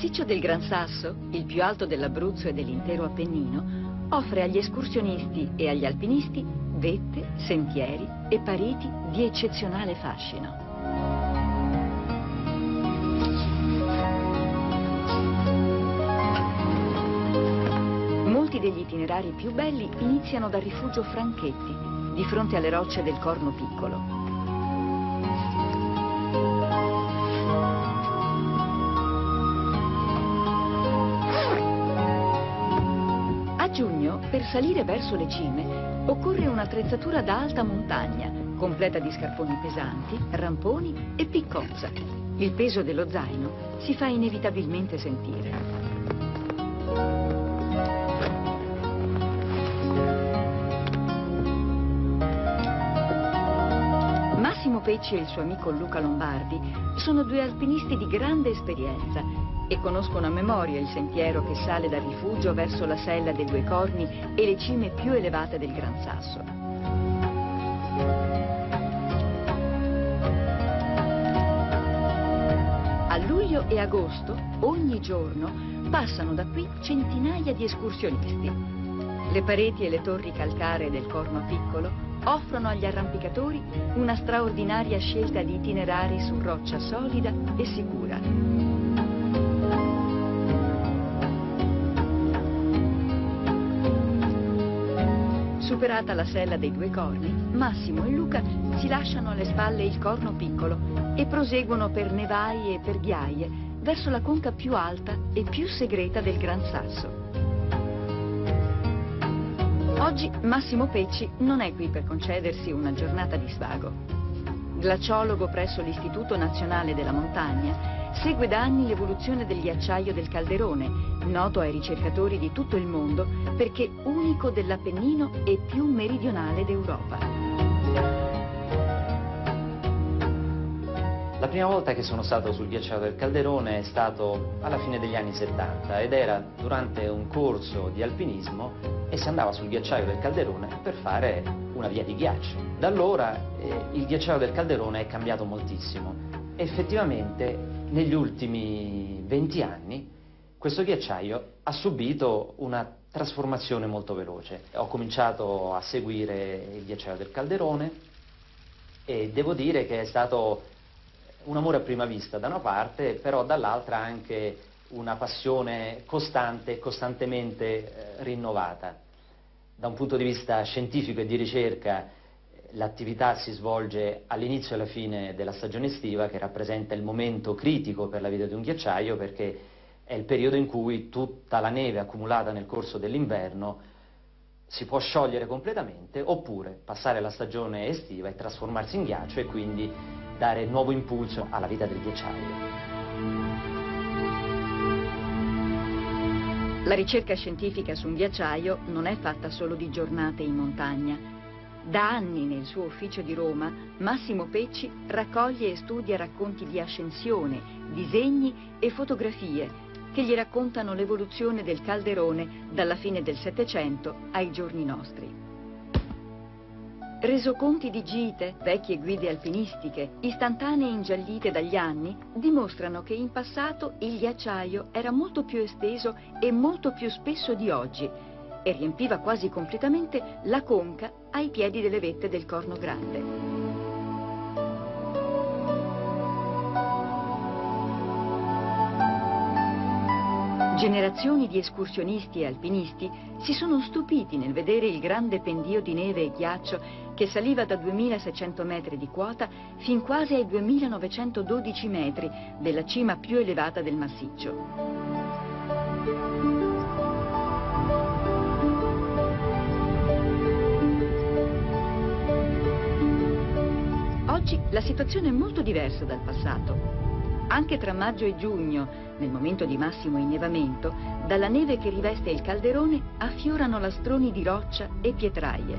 massiccio del Gran Sasso, il più alto dell'Abruzzo e dell'intero Appennino, offre agli escursionisti e agli alpinisti vette, sentieri e pareti di eccezionale fascino. Molti degli itinerari più belli iniziano dal rifugio Franchetti, di fronte alle rocce del Corno Piccolo. Giugno, per salire verso le cime, occorre un'attrezzatura da alta montagna, completa di scarponi pesanti, ramponi e piccozza. Il peso dello zaino si fa inevitabilmente sentire. Pecci e il suo amico Luca Lombardi sono due alpinisti di grande esperienza e conoscono a memoria il sentiero che sale dal rifugio verso la sella dei due corni e le cime più elevate del Gran Sasso. A luglio e agosto, ogni giorno, passano da qui centinaia di escursionisti. Le pareti e le torri calcaree del Corno Piccolo offrono agli arrampicatori una straordinaria scelta di itinerari su roccia solida e sicura. Superata la sella dei due corni, Massimo e Luca si lasciano alle spalle il corno piccolo e proseguono per nevai e per ghiaie verso la conca più alta e più segreta del Gran Sasso. Oggi Massimo Pecci non è qui per concedersi una giornata di svago. Glaciologo presso l'Istituto Nazionale della Montagna, segue da anni l'evoluzione del ghiacciaio del Calderone, noto ai ricercatori di tutto il mondo perché unico dell'Appennino e più meridionale d'Europa. La prima volta che sono stato sul ghiacciaio del Calderone è stato alla fine degli anni 70 ed era durante un corso di alpinismo e si andava sul ghiacciaio del Calderone per fare una via di ghiaccio. Da allora eh, il ghiacciaio del Calderone è cambiato moltissimo. Effettivamente negli ultimi 20 anni questo ghiacciaio ha subito una trasformazione molto veloce. Ho cominciato a seguire il ghiacciaio del Calderone e devo dire che è stato un amore a prima vista da una parte, però dall'altra anche una passione costante e costantemente eh, rinnovata. Da un punto di vista scientifico e di ricerca eh, l'attività si svolge all'inizio e alla fine della stagione estiva che rappresenta il momento critico per la vita di un ghiacciaio perché è il periodo in cui tutta la neve accumulata nel corso dell'inverno si può sciogliere completamente oppure passare la stagione estiva e trasformarsi in ghiaccio e quindi dare nuovo impulso alla vita del ghiacciaio. La ricerca scientifica su un ghiacciaio non è fatta solo di giornate in montagna. Da anni nel suo ufficio di Roma, Massimo Pecci raccoglie e studia racconti di ascensione, disegni e fotografie che gli raccontano l'evoluzione del calderone dalla fine del Settecento ai giorni nostri. Resoconti di gite, vecchie guide alpinistiche, istantanee ingiallite dagli anni, dimostrano che in passato il ghiacciaio era molto più esteso e molto più spesso di oggi e riempiva quasi completamente la conca ai piedi delle vette del Corno Grande. Generazioni di escursionisti e alpinisti si sono stupiti nel vedere il grande pendio di neve e ghiaccio che saliva da 2600 metri di quota fin quasi ai 2912 metri della cima più elevata del massiccio. Oggi la situazione è molto diversa dal passato. Anche tra maggio e giugno, nel momento di massimo innevamento, dalla neve che riveste il calderone affiorano lastroni di roccia e pietraie.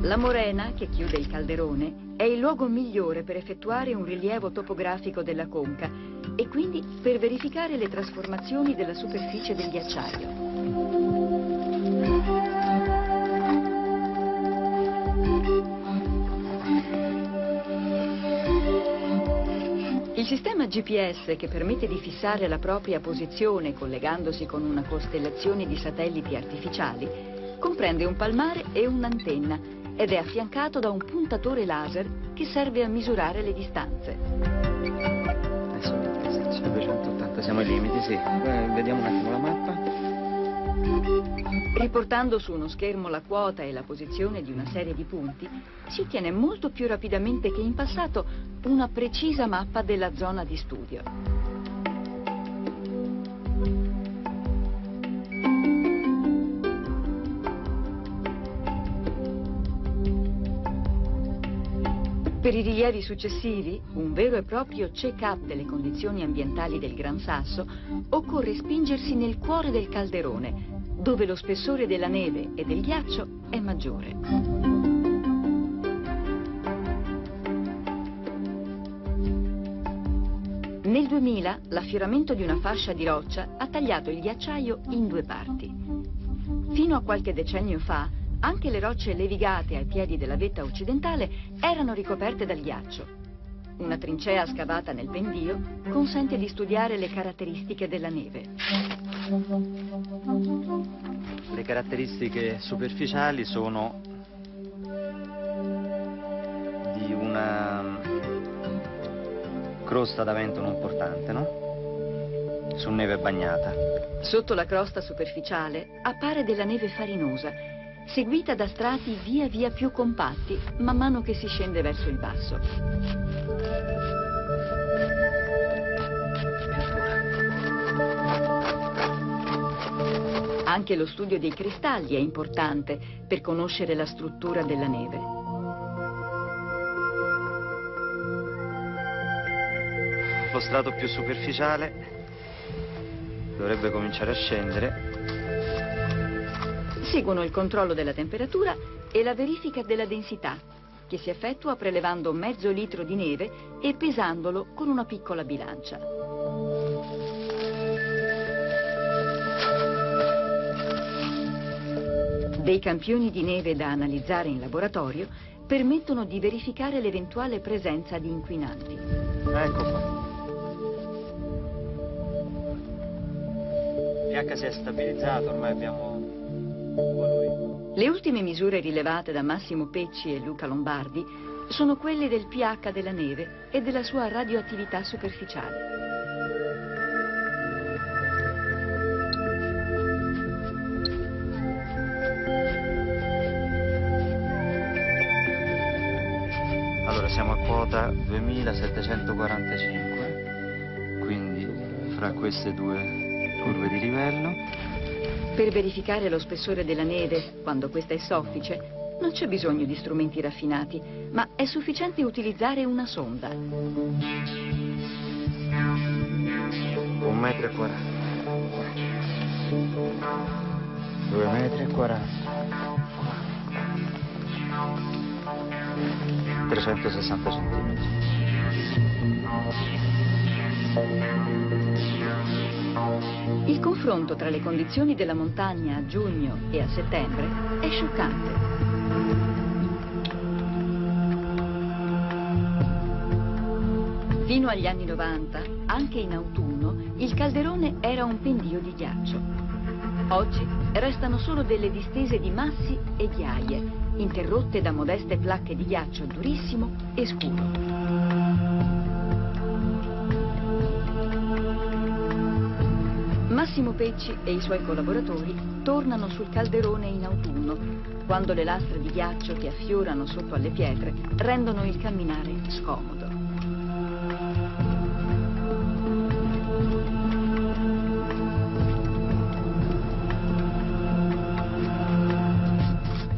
La morena, che chiude il calderone, è il luogo migliore per effettuare un rilievo topografico della conca e quindi per verificare le trasformazioni della superficie del ghiacciaio. Il sistema GPS che permette di fissare la propria posizione collegandosi con una costellazione di satelliti artificiali comprende un palmare e un'antenna ed è affiancato da un puntatore laser che serve a misurare le distanze. Adesso 580, siamo ai limiti, sì. Eh, vediamo un attimo la mappa. Riportando su uno schermo la quota e la posizione di una serie di punti, si ottiene molto più rapidamente che in passato una precisa mappa della zona di studio. Per i rilievi successivi, un vero e proprio check-up delle condizioni ambientali del Gran Sasso, occorre spingersi nel cuore del calderone, dove lo spessore della neve e del ghiaccio è maggiore. Nel 2000 l'affioramento di una fascia di roccia ha tagliato il ghiacciaio in due parti. Fino a qualche decennio fa, anche le rocce levigate ai piedi della vetta occidentale erano ricoperte dal ghiaccio. Una trincea scavata nel pendio consente di studiare le caratteristiche della neve. Le caratteristiche superficiali sono di una crosta da vento non portante, no? Su neve bagnata. Sotto la crosta superficiale appare della neve farinosa, seguita da strati via via più compatti man mano che si scende verso il basso. Anche lo studio dei cristalli è importante per conoscere la struttura della neve. Lo strato più superficiale dovrebbe cominciare a scendere. Seguono il controllo della temperatura e la verifica della densità, che si effettua prelevando mezzo litro di neve e pesandolo con una piccola bilancia. Dei campioni di neve da analizzare in laboratorio permettono di verificare l'eventuale presenza di inquinanti. Ecco qua. Il pH si è stabilizzato, ormai abbiamo Le ultime misure rilevate da Massimo Pecci e Luca Lombardi sono quelle del pH della neve e della sua radioattività superficiale. Quota 2745, quindi fra queste due curve di livello. Per verificare lo spessore della neve, quando questa è soffice, non c'è bisogno di strumenti raffinati, ma è sufficiente utilizzare una sonda. Un metro e quaranta. Due metri e quaranta. 360 cm. Il confronto tra le condizioni della montagna a giugno e a settembre è scioccante. Fino agli anni 90, anche in autunno, il calderone era un pendio di ghiaccio. Oggi restano solo delle distese di massi e ghiaie, interrotte da modeste placche di ghiaccio durissimo e scuro. Massimo Pecci e i suoi collaboratori tornano sul calderone in autunno, quando le lastre di ghiaccio che affiorano sotto alle pietre rendono il camminare scomodo.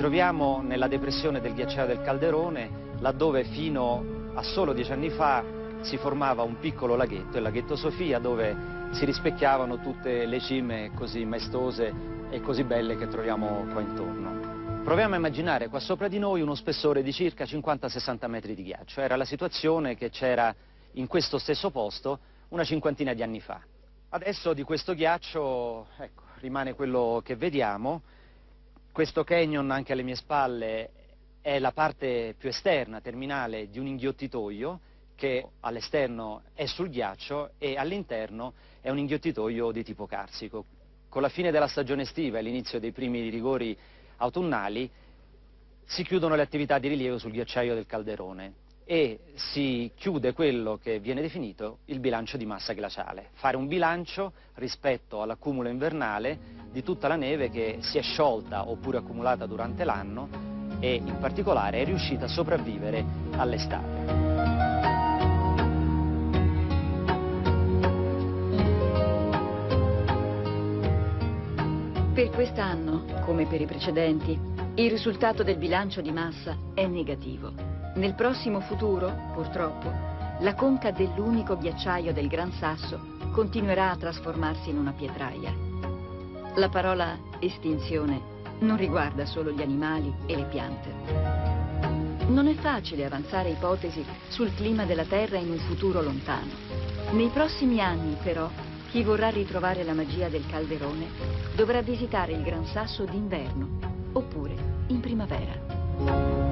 troviamo nella depressione del ghiacciaio del Calderone, laddove fino a solo dieci anni fa si formava un piccolo laghetto, il laghetto Sofia, dove si rispecchiavano tutte le cime così maestose e così belle che troviamo qua intorno. Proviamo a immaginare qua sopra di noi uno spessore di circa 50-60 metri di ghiaccio. Era la situazione che c'era in questo stesso posto una cinquantina di anni fa. Adesso di questo ghiaccio ecco, rimane quello che vediamo. Questo canyon anche alle mie spalle è la parte più esterna, terminale, di un inghiottitoio che all'esterno è sul ghiaccio e all'interno è un inghiottitoio di tipo carsico. Con la fine della stagione estiva e l'inizio dei primi rigori autunnali si chiudono le attività di rilievo sul ghiacciaio del Calderone e si chiude quello che viene definito il bilancio di massa glaciale, fare un bilancio rispetto all'accumulo invernale di tutta la neve che si è sciolta oppure accumulata durante l'anno e in particolare è riuscita a sopravvivere all'estate. Per quest'anno, come per i precedenti, il risultato del bilancio di massa è negativo. Nel prossimo futuro, purtroppo, la conca dell'unico ghiacciaio del Gran Sasso continuerà a trasformarsi in una pietraia. La parola estinzione non riguarda solo gli animali e le piante. Non è facile avanzare ipotesi sul clima della Terra in un futuro lontano. Nei prossimi anni, però, chi vorrà ritrovare la magia del calderone dovrà visitare il Gran Sasso d'inverno oppure in primavera.